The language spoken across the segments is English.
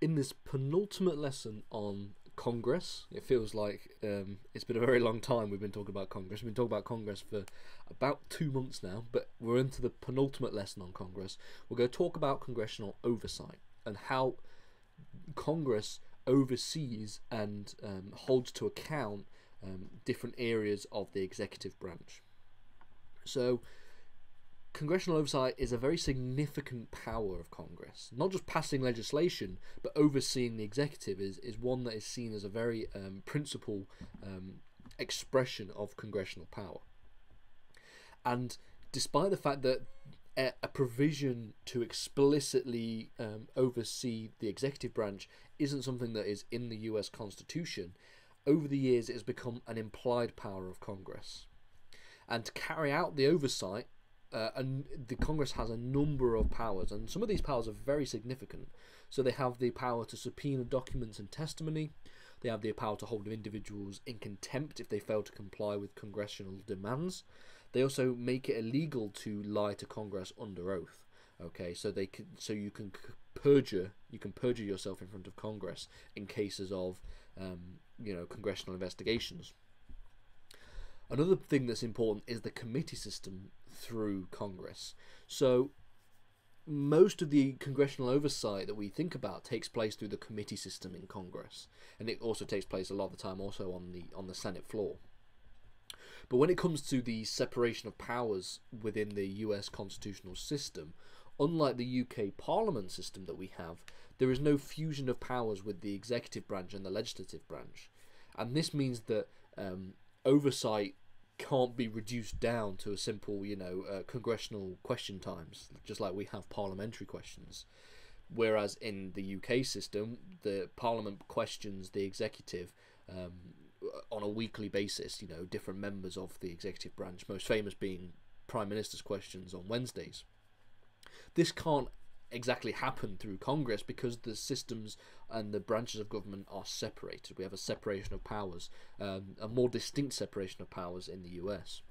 in this penultimate lesson on Congress, it feels like um, it's been a very long time we've been talking about Congress. We've been talking about Congress for about two months now, but we're into the penultimate lesson on Congress. We're going to talk about congressional oversight and how Congress oversees and um, holds to account um, different areas of the executive branch. So, congressional oversight is a very significant power of Congress. Not just passing legislation, but overseeing the executive is, is one that is seen as a very um, principal um, expression of congressional power. And despite the fact that a, provision to explicitly um, oversee the executive branch isn't something that is in the US Constitution, over the years it has become an implied power of Congress. And to carry out the oversight, uh, and the Congress has a number of powers, and some of these powers are very significant. So they have the power to subpoena documents and testimony. They have the power to hold individuals in contempt if they fail to comply with congressional demands. They also make it illegal to lie to Congress under oath. Okay, so they can, so you can perjure you can perjure yourself in front of Congress in cases of um, you know congressional investigations. Another thing that's important is the committee system through Congress. So most of the congressional oversight that we think about takes place through the committee system in Congress, and it also takes place a lot of the time also on the on the Senate floor. But when it comes to the separation of powers within the US constitutional system, unlike the UK Parliament system that we have, there is no fusion of powers with the executive branch and the legislative branch. And this means that um, oversight can't be reduced down to a simple, you know, uh, congressional question times, just like we have parliamentary questions. Whereas in the UK system, the Parliament questions the executive um, on a weekly basis, you know, different members of the executive branch, most famous being Prime Minister's questions on Wednesdays. This can't exactly happen through Congress because the systems and the branches of government are separated. We have a separation of powers, um, a more distinct separation of powers in the US.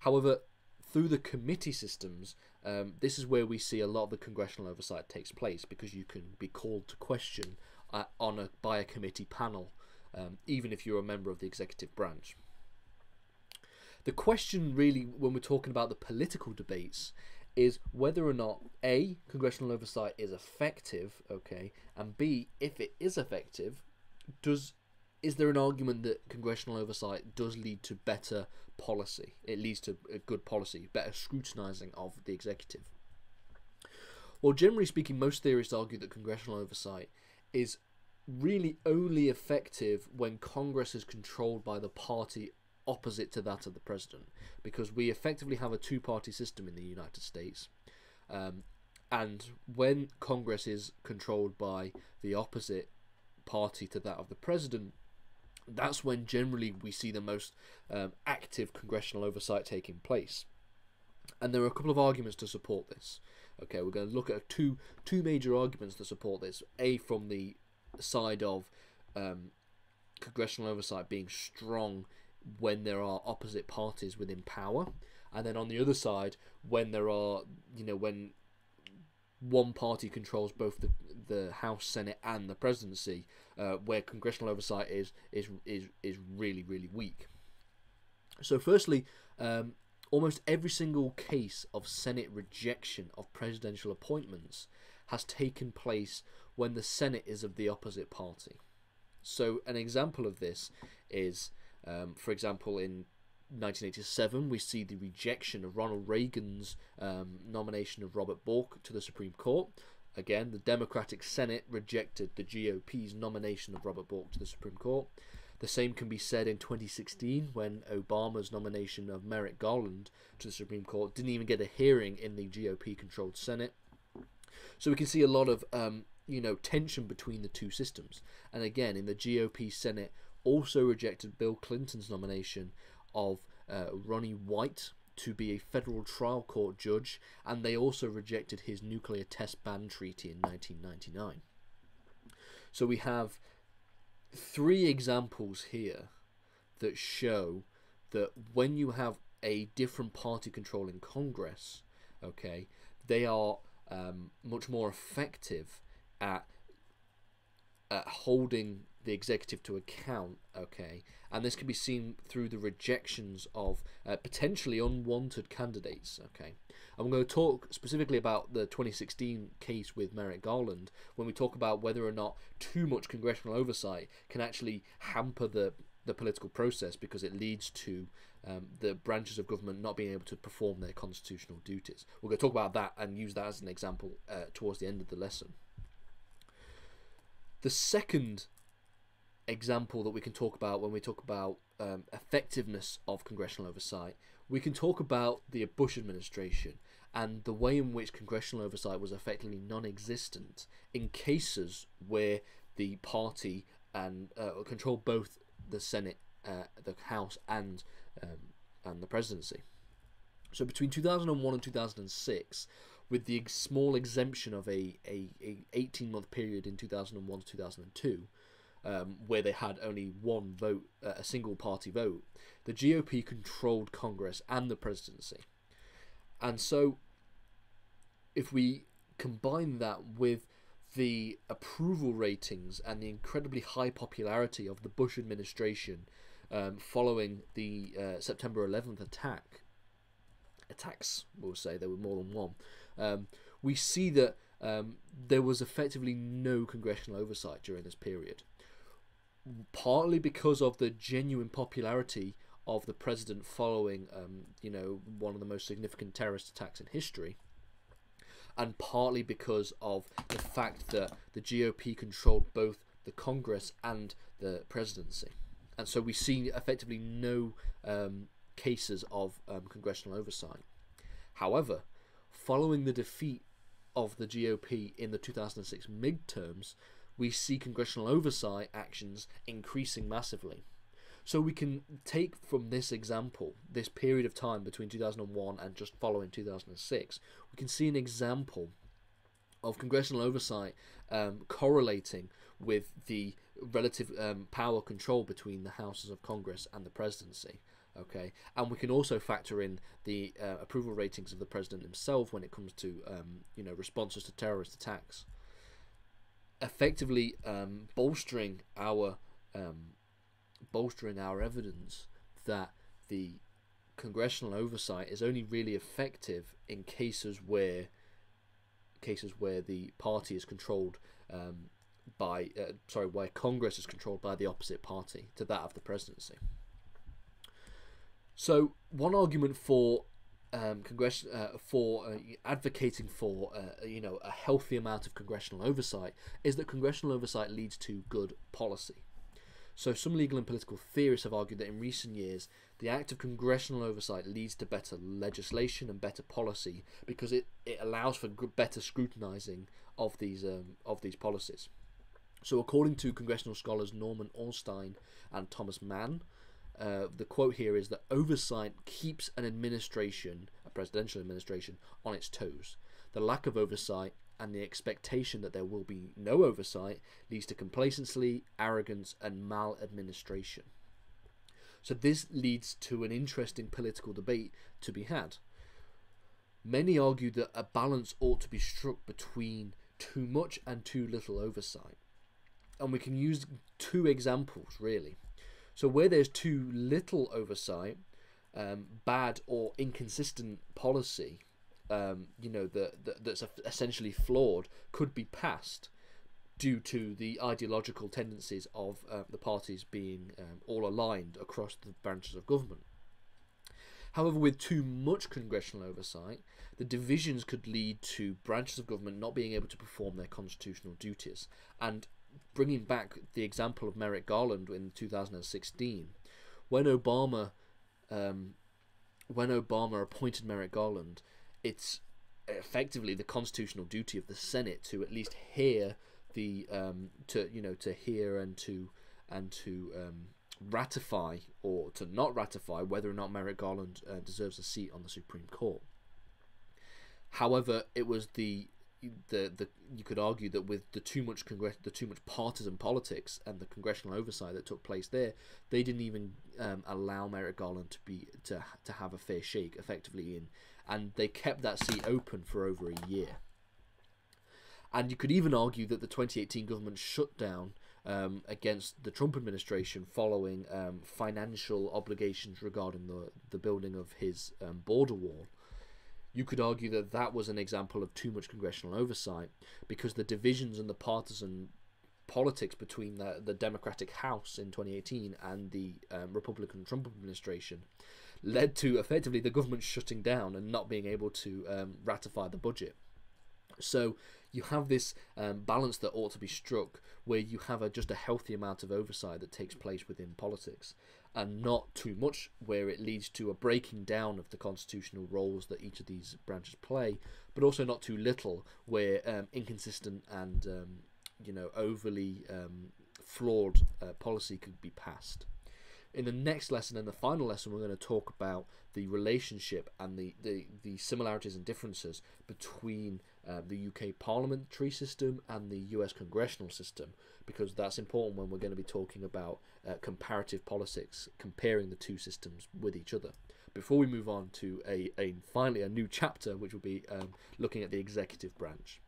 However, through the committee systems, um, this is where we see a lot of the congressional oversight takes place because you can be called to question uh, on a by a committee panel, um, even if you're a member of the executive branch. The question, really, when we're talking about the political debates, is whether or not A, congressional oversight is effective, okay, and B, if it is effective, does is there an argument that congressional oversight does lead to better policy? It leads to good policy, better scrutinizing of the executive. Well, generally speaking, most theorists argue that congressional oversight is really only effective when Congress is controlled by the party opposite to that of the president because we effectively have a two party system in the United States. Um, and when Congress is controlled by the opposite party to that of the president, that's when generally we see the most um, active congressional oversight taking place. And there are a couple of arguments to support this. Okay, we're going to look at two two major arguments to support this. A from the side of um, congressional oversight being strong when there are opposite parties within power, and then on the other side, when there are, you know, when one party controls both the the House, Senate, and the presidency, uh, where congressional oversight is is is is really really weak. So, firstly, um, almost every single case of Senate rejection of presidential appointments has taken place when the Senate is of the opposite party. So, an example of this is um, for example, in 1987, we see the rejection of Ronald Reagan's um, nomination of Robert Bork to the Supreme Court. Again, the Democratic Senate rejected the GOP's nomination of Robert Bork to the Supreme Court. The same can be said in 2016 when Obama's nomination of Merrick Garland to the Supreme Court didn't even get a hearing in the GOP controlled Senate. So we can see a lot of um, you know tension between the two systems. And again, in the GOP Senate, also rejected Bill Clinton's nomination of uh, Ronnie White to be a federal trial court judge, and they also rejected his nuclear test ban treaty in 1999. So we have three examples here that show that when you have a different party controlling Congress, okay, they are um, much more effective at uh, holding the executive to account, okay, and this can be seen through the rejections of uh, potentially unwanted candidates, okay. And we're going to talk specifically about the 2016 case with Merrick Garland when we talk about whether or not too much congressional oversight can actually hamper the the political process because it leads to um, the branches of government not being able to perform their constitutional duties. We're going to talk about that and use that as an example uh, towards the end of the lesson. The second example that we can talk about when we talk about um, effectiveness of congressional oversight, we can talk about the Bush administration and the way in which congressional oversight was effectively non-existent in cases where the party and uh, controlled both the Senate, uh, the House, and um, and the presidency. So between 2001 and 2006, with the small exemption of a, a, a 18 month period in 2001 to 2002, um, where they had only one vote, uh, a single party vote, the GOP controlled Congress and the presidency. And so, if we combine that with the approval ratings and the incredibly high popularity of the Bush administration um, following the uh, September 11th attack, attacks, we'll say there were more than one, um, we see that um, there was effectively no congressional oversight during this period. Partly because of the genuine popularity of the president following, um, you know, one of the most significant terrorist attacks in history, and partly because of the fact that the GOP controlled both the Congress and the presidency. And so we see effectively no um, cases of um, congressional oversight. However, following the defeat of the GOP in the 2006 midterms, we see congressional oversight actions increasing massively. So we can take from this example, this period of time between 2001 and just following 2006, we can see an example of congressional oversight um, correlating with the relative um, power control between the houses of Congress and the presidency. Okay, and we can also factor in the uh, approval ratings of the president himself when it comes to um, you know responses to terrorist attacks. Effectively um, bolstering our um, bolstering our evidence that the congressional oversight is only really effective in cases where cases where the party is controlled um, by uh, sorry where Congress is controlled by the opposite party to that of the presidency. So one argument for um, uh, for uh, advocating for uh, you know a healthy amount of congressional oversight is that congressional oversight leads to good policy. So some legal and political theorists have argued that in recent years the act of congressional oversight leads to better legislation and better policy because it, it allows for better scrutinizing of these um, of these policies. So according to congressional scholars Norman Ornstein and Thomas Mann, uh, the quote here is that oversight keeps an administration, a presidential administration, on its toes. The lack of oversight and the expectation that there will be no oversight leads to complacency, arrogance, and maladministration. So this leads to an interesting political debate to be had. Many argue that a balance ought to be struck between too much and too little oversight. And we can use two examples really. So where there's too little oversight, um, bad or inconsistent policy, um, you know, that, that that's essentially flawed, could be passed due to the ideological tendencies of uh, the parties being um, all aligned across the branches of government. However, with too much congressional oversight, the divisions could lead to branches of government not being able to perform their constitutional duties. And bringing back the example of Merrick Garland in 2016, when Obama, um, when Obama appointed Merrick Garland, it's effectively the constitutional duty of the Senate to at least hear the um, to you know to hear and to and to um, ratify or to not ratify whether or not Merrick Garland uh, deserves a seat on the Supreme Court. However, it was the the the you could argue that with the too much congress the too much partisan politics and the congressional oversight that took place there, they didn't even um, allow Merrick Garland to be to to have a fair shake effectively in, and they kept that seat open for over a year. and you could even argue that the 2018 government shutdown um, against the Trump administration following um, financial obligations regarding the the building of his um, border wall. You could argue that that was an example of too much congressional oversight because the divisions and the partisan politics between the, the Democratic House in 2018 and the um, Republican Trump administration led to effectively the government shutting down and not being able to um, ratify the budget. So you have this um, balance that ought to be struck where you have a, just a healthy amount of oversight that takes place within politics and not too much where it leads to a breaking down of the constitutional roles that each of these branches play but also not too little where um, inconsistent and um, you know overly um, flawed uh, policy could be passed in the next lesson and the final lesson we're going to talk about the relationship and the, the, the similarities and differences between uh, the UK parliamentary system and the US congressional system because that's important when we're going to be talking about uh, comparative politics comparing the two systems with each other. Before we move on to a, a finally a new chapter which will be um, looking at the executive branch